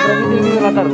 ini itu latar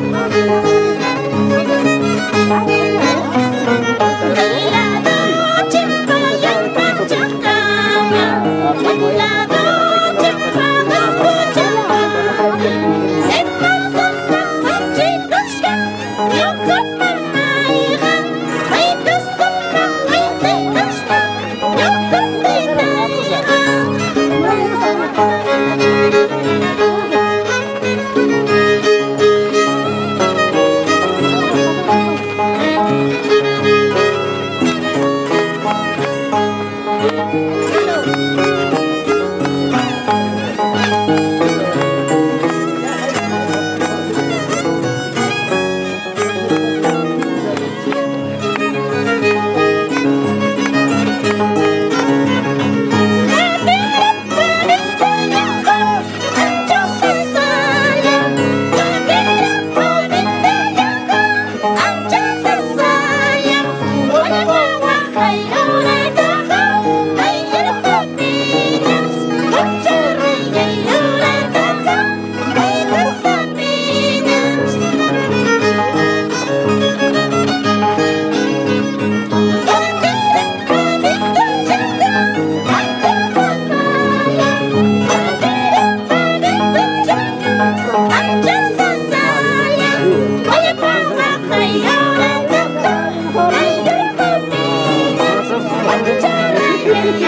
Thank you.